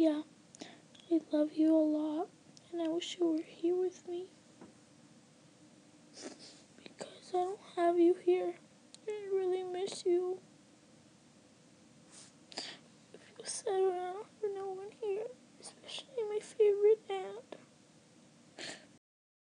yeah, I love you a lot, and I wish you were here with me. Because I don't have you here. I really miss you.